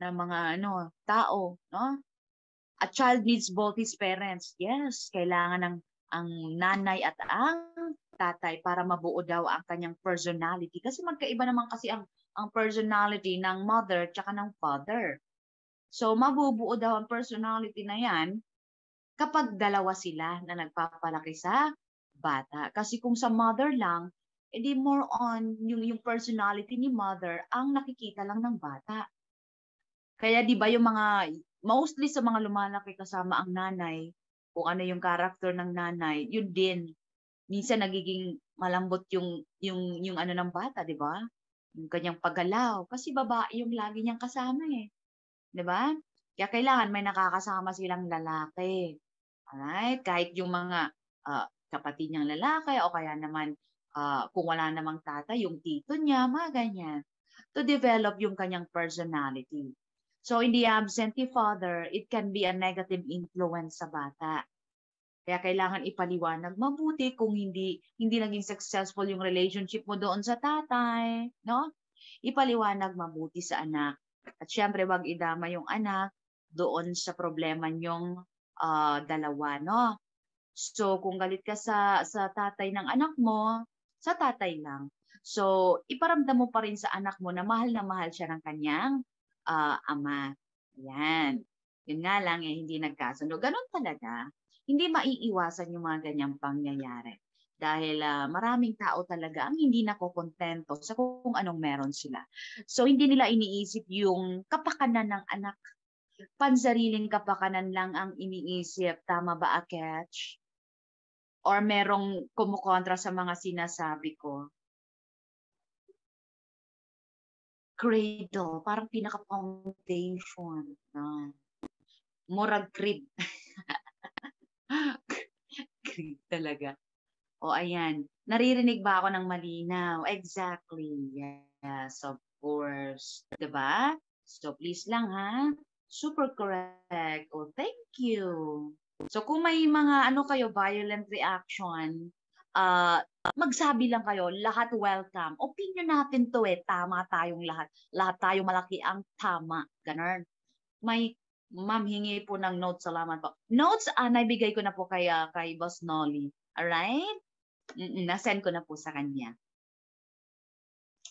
ng mga ano, tao, no? A child needs both his parents. Yes, kailangan ng ang nanay at ang tatay para mabuo daw ang kanyang personality. Kasi magkaiba naman kasi ang ang personality ng mother tsaka ng father. So mabubuo daw ang personality na yan kapag dalawa sila na nagpapalaki sa bata. Kasi kung sa mother lang, edi more on yung, yung personality ni mother ang nakikita lang ng bata. Kaya di ba yung mga, mostly sa mga lumalaki kasama ang nanay, kung ano yung character ng nanay, yun din. Minsan nagiging malambot yung, yung, yung ano ng bata, di ba? Yung kanyang paggalaw. Kasi babae yung lagi niyang kasama eh. Di ba? Kaya kailangan may nakakasama silang lalaki. Alright? Kahit yung mga uh, kapatid niyang lalaki o kaya naman uh, kung wala namang tata, yung tito niya, mga ganyan. To develop yung kanyang personality. So in the absentee father, it can be a negative influence sa bata. Kaya kailangan ipaliwanag mabuti kung hindi hindi naging successful yung relationship mo doon sa tatay, no? Ipaliwanag mabuti sa anak. At syempre, wag idama yung anak doon sa problema nyong uh, dalawa, no? So, kung galit ka sa, sa tatay ng anak mo, sa tatay lang. So, iparamdam mo pa rin sa anak mo na mahal na mahal siya ng kanyang uh, ama. Yan. Yun nga lang, eh, hindi nagkasundo. Ganon talaga. Hindi maiiwasan yung mga ganyang pangyayari. Dahil uh, maraming tao talaga ang hindi nakokontento sa kung anong meron sila. So, hindi nila iniisip yung kapakanan ng anak. Pansariling kapakanan lang ang iniisip. Tama ba, Aketch? or merong kumukontra sa mga sinasabi ko. Cradle, parang pinaka-foundation. Na. Murag crib. crib talaga. O ayan, naririnig ba ako ng malinaw? Exactly. Yes, of course. Diba? So please lang ha. Super correct. Oh, thank you. So kung may mga ano kayo, violent reaction, uh, magsabi lang kayo, lahat welcome. Opinion natin to eh, tama tayong lahat. Lahat tayo malaki ang tama. Ganun. May ma'am, hingi po ng notes. Salamat po. Notes, ah, naibigay ko na po kay, uh, kay Boss Nolly. Alright? Mm-mm, nasend ko na po sa kanya.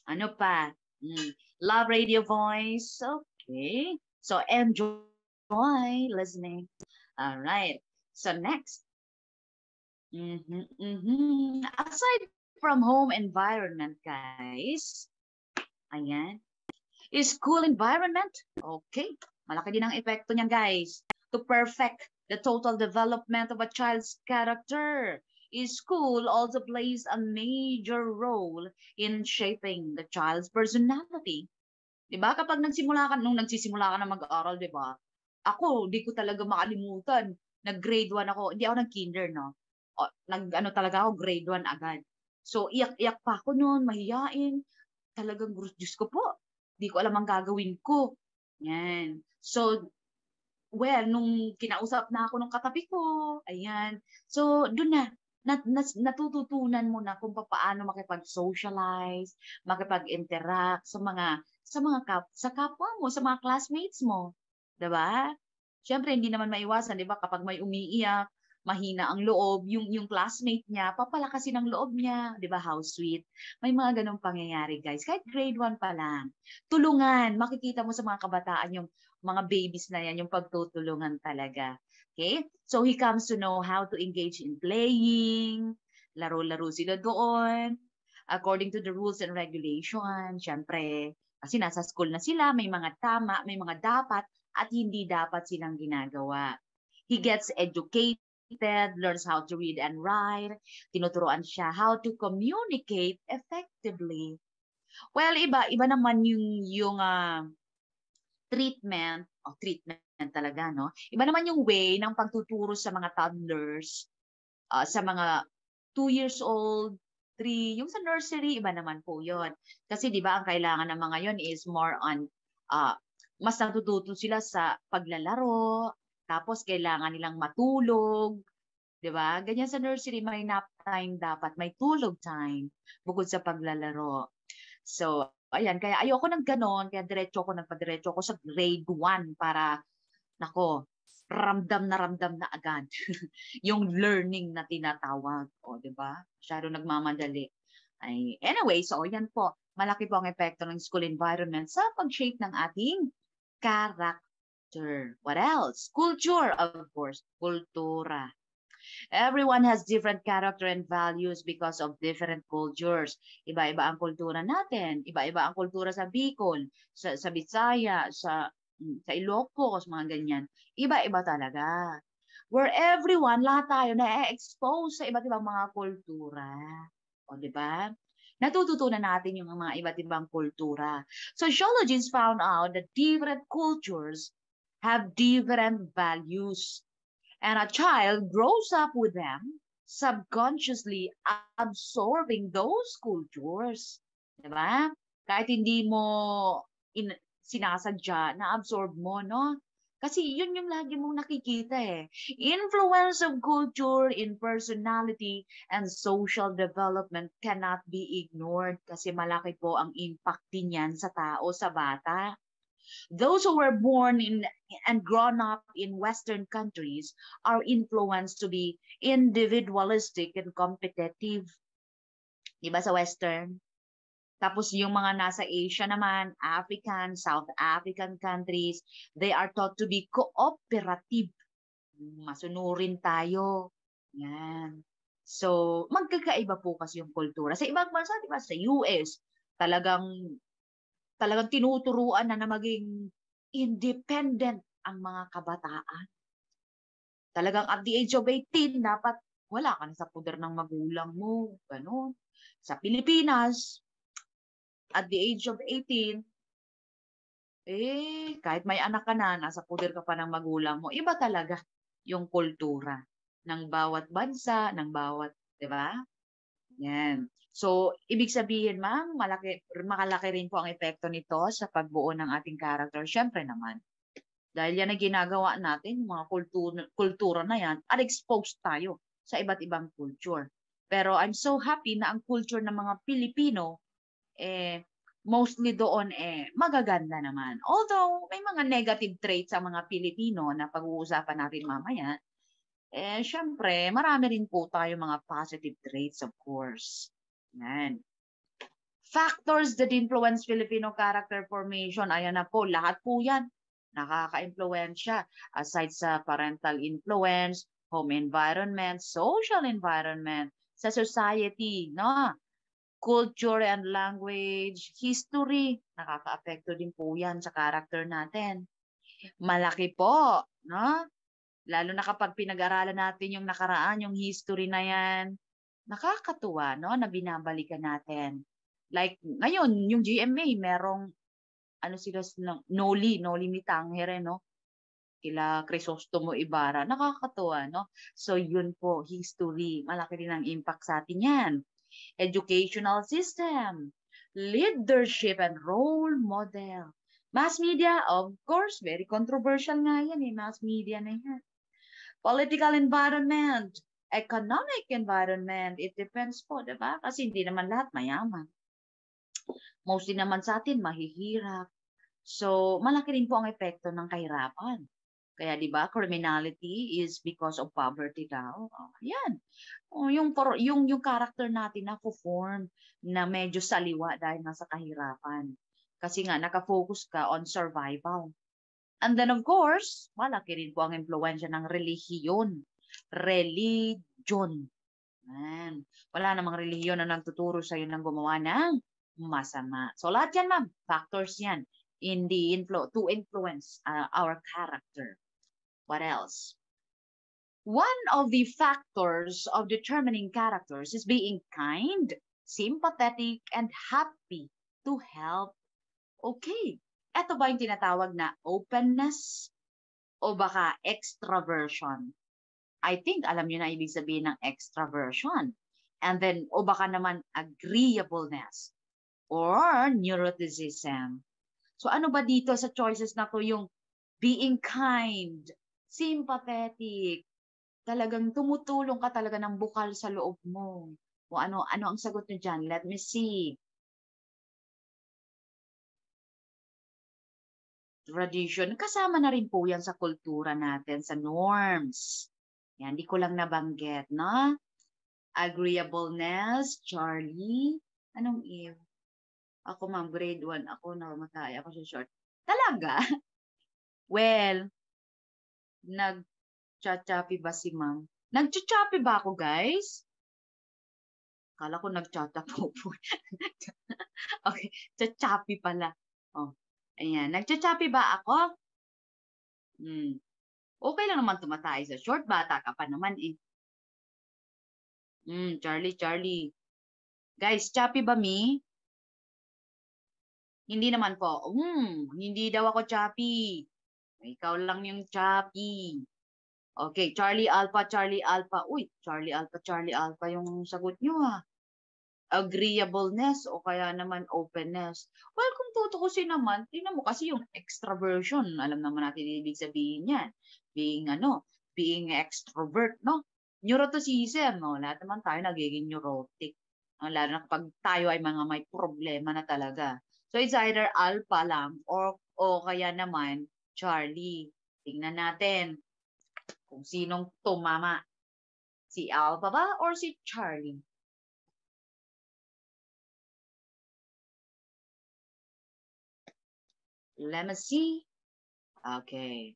Ano pa? Mm. Love Radio Voice. Okay. So, enjoy listening. All right. So next. Mm-hmm, mm-hmm. Aside from home environment, guys, ayan, is school environment, okay, malaki din ang epekto niyan, guys. To perfect the total development of a child's character, is school also plays a major role in shaping the child's personality. 'Di ba? Kapag nagsimula ka nung nagsisimula ka na mag-aral, 'di ba? ako, di ko talaga makalimutan. Nag-grade 1 ako. Hindi ako nag-kinder, no? O, nag-ano talaga ako, grade 1 agad. So, iyak-iyak pa ako noon, mahiyain. Talagang, Diyos ko po, di ko alam ang gagawin ko. Yan. So, well, nung kinausap na ako ng katabi ko, ayan. So, doon na, nat, nat, natututunan mo na kung paano makipag-socialize, makipag-interact sa mga sa mga kap, sa kapwa mo, sa mga classmates mo. 'di ba? Siyempre hindi naman maiwasan, 'di ba, kapag may umiiyak, mahina ang loob, yung yung classmate niya, papalakasin ang loob niya, 'di ba? How sweet. May mga ganong pangyayari, guys. Kahit grade 1 pa lang. Tulungan, makikita mo sa mga kabataan yung mga babies na yan, yung pagtutulungan talaga. Okay? So he comes to know how to engage in playing, laro-laro sila doon, according to the rules and regulations. Siyempre, kasi nasa school na sila, may mga tama, may mga dapat, at hindi dapat silang ginagawa. He gets educated, learns how to read and write, tinuturuan siya how to communicate effectively. Well, iba, iba naman yung, yung uh, treatment, oh, treatment talaga, no? Iba naman yung way ng pagtuturo sa mga toddlers, uh, sa mga 2 years old, 3, yung sa nursery, iba naman po yon Kasi di ba ang kailangan ng mga yon is more on uh, mas natututo sila sa paglalaro, tapos kailangan nilang matulog, 'di ba? Ganyan sa nursery may nap time dapat, may tulog time bukod sa paglalaro. So, ayan, kaya ayoko ng gano'n, kaya diretso ako, nagpadiretso ako sa grade 1 para, nako, ramdam na ramdam na agad yung learning na tinatawag. O, di ba? Masyado nagmamadali. Ay, anyway, so yan po. Malaki po ang epekto ng school environment sa pag-shape ng ating character. What else? Culture, of course. Kultura. Everyone has different character and values because of different cultures. Iba-iba ang kultura natin. Iba-iba ang kultura sa Bicol, sa, sa Bisaya, sa, mm, sa Ilocos, mga ganyan. Iba-iba talaga. Where everyone, lahat tayo na-expose sa iba't ibang mga kultura. O, di ba? Natututunan natin yung mga iba't ibang kultura. Sociologists found out that different cultures have different values And a child grows up with them, subconsciously absorbing those cultures. Diba? Kahit hindi mo in, sinasadya, na-absorb mo, no? Kasi yun yung lagi mong nakikita eh. Influence of culture in personality and social development cannot be ignored kasi malaki po ang impact din yan sa tao, sa bata. Those who were born in and grown up in Western countries are influenced to be individualistic and competitive. Diba sa Western? Tapos yung mga nasa Asia naman, African, South African countries, they are taught to be cooperative. Masunurin tayo. Yan. So, magkakaiba po kasi yung kultura. Sa ibang bansa, di ba, sa US, talagang talagang tinuturuan na na maging independent ang mga kabataan. Talagang at the age of 18, dapat wala ka na sa puder ng magulang mo. Ganun. Sa Pilipinas, at the age of 18, eh, kahit may anak ka na, nasa puder ka pa ng magulang mo, iba talaga yung kultura ng bawat bansa, ng bawat, di ba? Yan. So, ibig sabihin, ma'am, malaki, makalaki rin po ang epekto nito sa pagbuo ng ating character. Siyempre naman. Dahil yan ang ginagawa natin, mga kultura, kultura na yan, at exposed tayo sa iba't ibang culture. Pero I'm so happy na ang culture ng mga Pilipino, eh, mostly doon eh, magaganda naman. Although, may mga negative traits sa mga Pilipino na pag-uusapan natin mamaya, eh, syempre, marami rin po tayo mga positive traits, of course. Yan. Factors that influence Filipino character formation. Ayan na po, lahat po yan nakaka-impluensya. Aside sa parental influence, home environment, social environment, sa society, no? culture and language, history, nakaka-apekto din po yan sa character natin. Malaki po, no? Lalo na kapag pinag-aralan natin yung nakaraan, yung history na yan, nakakatuwa, no, na binabalikan natin. Like, ngayon, yung GMA, merong, ano sila, Noli, Noli Mitangere, no? Kila Crisostomo Ibarra. Nakakatuwa, no? So, yun po, history. Malaki din ang impact sa atin yan. Educational system, leadership and role model. Mass media, of course, very controversial nga yan eh, mass media na yan. Political environment, economic environment, it depends po, di ba? Kasi hindi naman lahat mayaman. Mostly naman sa atin, mahihirap. So, malaki rin po ang epekto ng kahirapan. Kaya 'di ba, criminality is because of poverty daw. Oh, yan. Oh, yung yung yung character natin na form na medyo saliwa dahil nasa kahirapan. Kasi nga naka-focus ka on survival. And then of course, malaki rin po ang impluwensya ng relihiyon religion. Man, wala namang relihiyon na nagtuturo sa'yo ng gumawa ng masama. So lahat yan, ma'am, factors yan in the influ to influence uh, our character. What else? One of the factors of determining characters is being kind, sympathetic, and happy to help. Okay, ito ba yung tinatawag na openness o baka extraversion? I think alam niyo na ibig sabihin ng extraversion. And then, o baka naman agreeableness or neuroticism. So ano ba dito sa choices na to yung being kind, sympathetic, talagang tumutulong ka talaga ng bukal sa loob mo. O ano, ano ang sagot niyo dyan? Let me see. tradition. Kasama na rin po yan sa kultura natin, sa norms. Yan, di ko lang nabanggit, no? Agreeableness, Charlie. Anong Eve? Ako, ma'am, grade 1. Ako, namatay. Ako sa short. Talaga? Well, nag-chachapi ba si ma'am? Nag-chachapi ba ako, guys? Kala ko nag-chata po po. okay, chachapi pala. Oh, ayan. Nag-chachapi ba ako? Hmm. Okay lang naman tumatay sa short. Bata ka pa naman eh. Hmm, Charlie, Charlie. Guys, chappy ba me? Hindi naman po. Hmm, hindi daw ako choppy. Ikaw lang yung choppy. Okay, Charlie Alpha, Charlie Alpha. Uy, Charlie Alpha, Charlie Alpha yung sagot nyo ha. Agreeableness o kaya naman openness. Well, kung tutukusin naman, tingnan mo kasi yung extraversion. Alam naman natin ibig sabihin yan. Being ano, being extrovert, no? Neuroticism, no? Lahat naman tayo nagiging neurotic. Lalo na kapag tayo ay mga may problema na talaga. So it's either alpha lang or o kaya naman Charlie. Tingnan natin kung sinong tumama. Si Alpha ba or si Charlie? Let me see. Okay.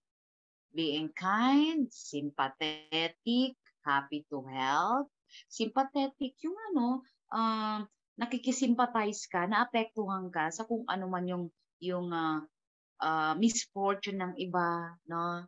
Being kind, sympathetic, happy to help. Sympathetic, yung ano, um, nakikisimpathize ka, naapektuhan ka sa kung ano man yung yung uh, uh, misfortune ng iba, no?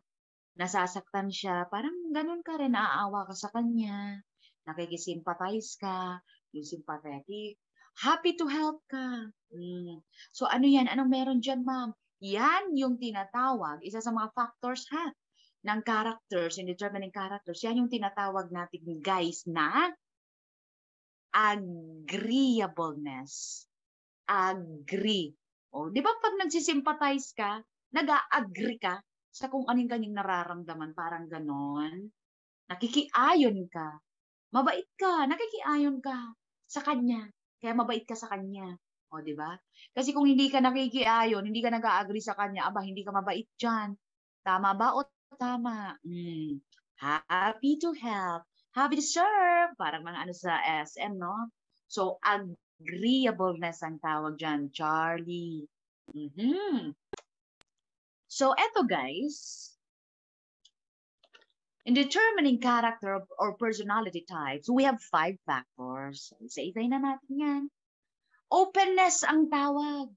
Nasasaktan siya, parang ganun ka rin, naaawa ka sa kanya, nakikisimpathize ka, yung sympathetic, happy to help ka. Mm. So ano yan? Anong meron dyan, ma'am? Yan yung tinatawag, isa sa mga factors ha, ng characters, in determining characters, yan yung tinatawag natin guys na agreeableness. Agree. O, di ba pag nagsisimpathize ka, nag-agree ka sa kung anong kanyang nararamdaman, parang ganon. Nakikiayon ka. Mabait ka, nakikiayon ka sa kanya. Kaya mabait ka sa kanya. O, di ba? Kasi kung hindi ka nakikiayon, hindi ka nag-agree sa kanya, aba, hindi ka mabait dyan. Tama ba o tama? Hmm. Happy to help happy to serve, parang mga ano sa SM, no? So, agreeableness ang tawag dyan, Charlie. Mm-hmm. So, eto guys, in determining character or personality types, we have five factors. Isa-isay na natin yan. Openness ang tawag.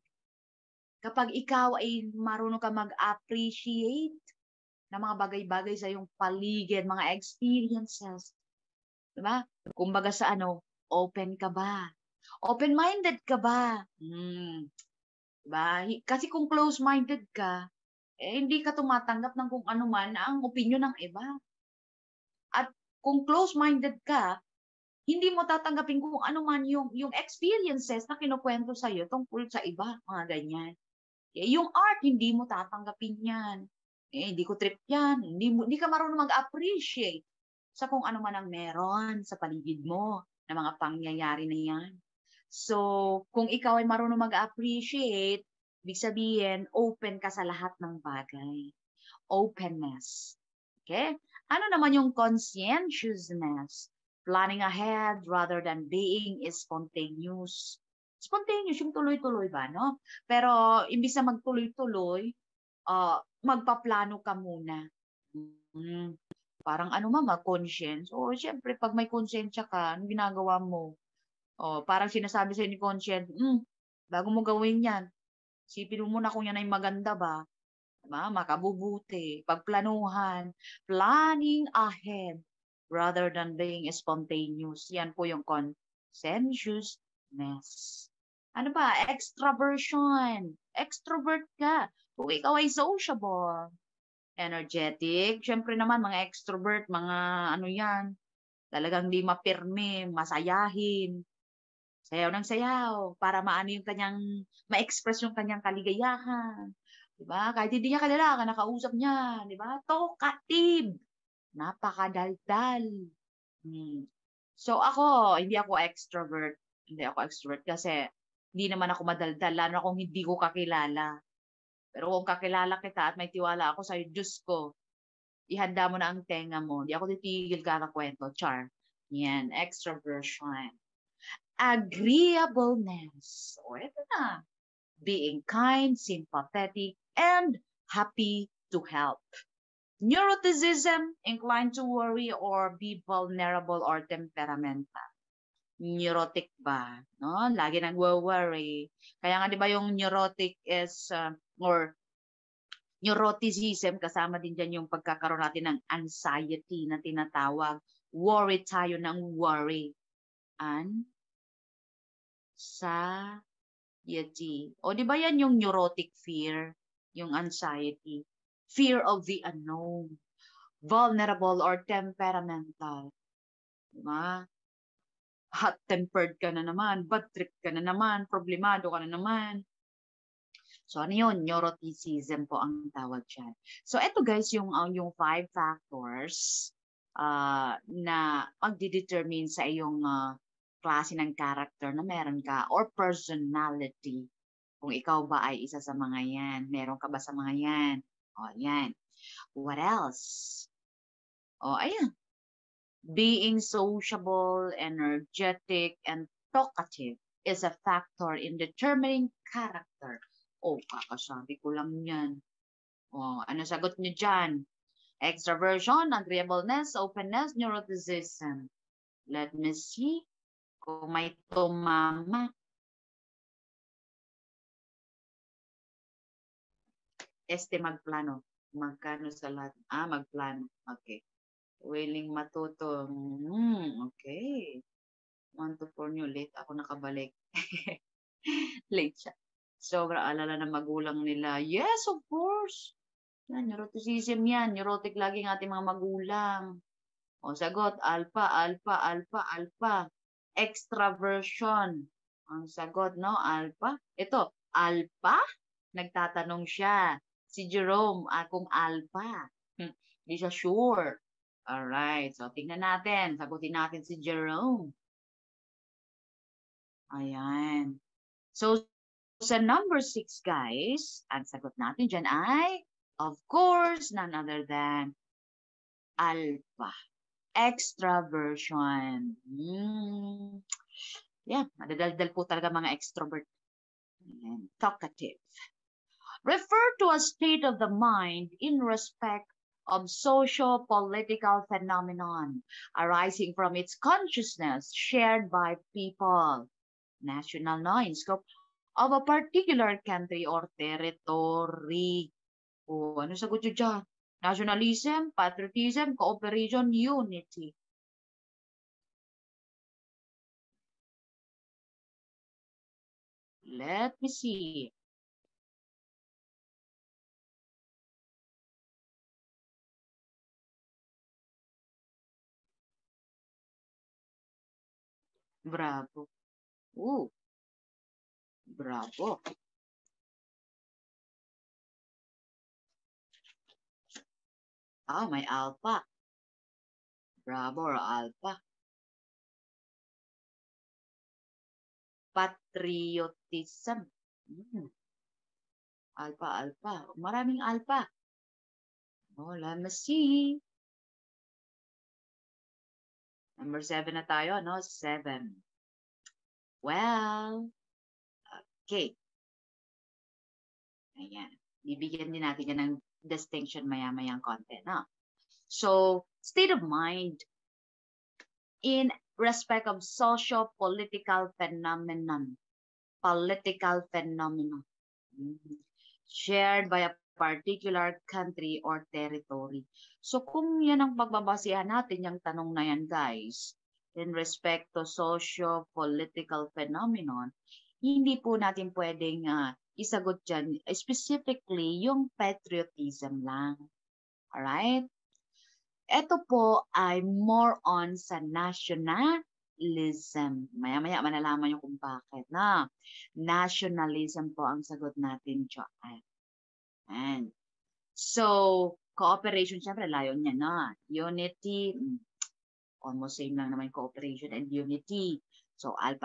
Kapag ikaw ay marunong ka mag-appreciate ng mga bagay-bagay sa iyong paligid, mga experiences, Diba? Kumbaga sa ano, open ka ba? Open-minded ka ba? Hmm. Diba? Kasi kung close-minded ka, eh, hindi ka tumatanggap ng kung ano man ang opinion ng iba. At kung close-minded ka, hindi mo tatanggapin kung ano man yung, yung experiences na kinukwento sa iyo tungkol sa iba, mga ganyan. Eh, yung art, hindi mo tatanggapin yan. Eh, hindi ko trip yan. Hindi, mo, hindi ka marunong mag-appreciate sa kung ano man ang meron sa paligid mo na mga pangyayari na yan. So, kung ikaw ay marunong mag-appreciate, ibig sabihin, open ka sa lahat ng bagay. Openness. Okay? Ano naman yung conscientiousness? Planning ahead rather than being spontaneous. Spontaneous, yung tuloy-tuloy ba, no? Pero, imbis na magtuloy-tuloy, uh, magpaplano ka muna. Hmm. Parang ano mama, conscience. O, syempre, pag may konsensya ka, ano ginagawa mo? O, parang sinasabi sa'yo ni conscience, hmm, bago mo gawin yan, sipin mo muna kung yan ay maganda ba. Diba? Makabubuti. Pagplanuhan. Planning ahead rather than being spontaneous. Yan po yung conscientiousness. Ano ba? Extraversion. Extrovert ka. Kung ikaw ay sociable energetic. Siyempre naman, mga extrovert, mga ano yan, talagang di mapirme, masayahin. Sayaw ng sayaw para maano yung kanyang, ma-express yung kanyang kaligayahan. Diba? Kahit hindi niya kalala, nakausap niya. Diba? Talkative. Napakadaldal. Hmm. So ako, hindi ako extrovert. Hindi ako extrovert kasi hindi naman ako madaldal, lalo kung hindi ko kakilala. Pero kung kakilala kita at may tiwala ako sa'yo, Diyos ko, ihanda mo na ang tenga mo. Di ako titigil kakakwento. Char. Yan, extroversion. Agreeableness. O, ito na. Being kind, sympathetic, and happy to help. Neuroticism, inclined to worry or be vulnerable or temperamental. Neurotic ba? No? Lagi nagwo-worry. Kaya nga 'di ba yung neurotic is uh, or neuroticism kasama din diyan yung pagkakaroon natin ng anxiety na tinatawag. Worry tayo ng worry. Anxiety. O di ba yan yung neurotic fear, yung anxiety? Fear of the unknown, vulnerable or temperamental. Diba? Hot-tempered ka na naman, bad trip ka na naman, problemado ka na naman. So ano yun? Neuroticism po ang tawag dyan. So ito guys, yung, uh, yung five factors uh, na magdidetermine sa iyong uh, klase ng character na meron ka or personality. Kung ikaw ba ay isa sa mga yan, meron ka ba sa mga yan? O, yan. What else? O, ayan. Being sociable, energetic, and talkative is a factor in determining character. O, kakasabi ko lang yan. O, ano sagot niyo dyan? Extraversion, agreeableness, openness, neuroticism. Let me see kung may tumama. Este magplano. Magkano sa lahat? Ah, magplano. Okay. Willing matuto. Hmm, okay. 1 to 4 nyo, late ako nakabalik. late siya. Sobrang alala ng magulang nila. Yes, of course. Yan, neuroticism yan. Neurotic lagi ng ating mga magulang. O, sagot, alpha, alpha, alpha, alpha. Extraversion. Ang sagot, no? Alpha. Ito, alpha? Nagtatanong siya si Jerome akong alpha. Hindi siya sure. Alright, so tingnan natin. Sagutin natin si Jerome. Ayan. So, sa number six, guys, ang sagot natin dyan ay, of course, none other than alpha. Extraversion. Hmm. Yeah, madadaldal po talaga mga extrovert. Ayan. Talkative refer to a state of the mind in respect of socio-political phenomenon arising from its consciousness shared by people, national no, in scope of a particular country or territory. O, ano sagot nyo dyan? Nationalism, patriotism, cooperation, unity. Let me see. Bravo. Uh. Bravo. Ah, may alpha. Bravo or alpha. Patriotism. Hmm. Alpha, alpha. Maraming alpha. Oh, let. Number seven na tayo, no? Seven. Well, okay. Ayan. Bibigyan din natin yan ng distinction maya-mayang konti, no? So, state of mind in respect of socio-political phenomenon. Political phenomenon. Mm-hmm. Shared by a particular country or territory. So kung yan ang pagbabasihan natin, yung tanong na yan guys, in respect to socio-political phenomenon, hindi po natin pwedeng uh, isagot dyan specifically yung patriotism lang. Alright? Ito po ay more on sa nationalism. Maya-maya manalaman nyo kung bakit. Na? Nationalism po ang sagot natin dyan. And so, cooperation, syempre, layo niya na. Unity, mm, almost same lang naman cooperation and unity. So, alpha